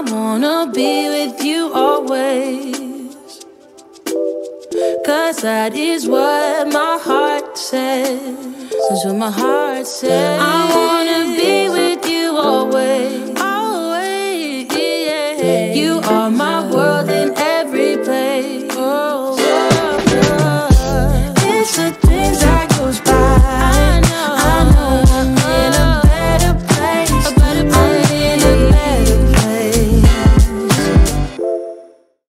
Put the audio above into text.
I wanna be with you always. Cause that is what my heart says. That's what my heart says. I wanna be with you always. Always, yeah. You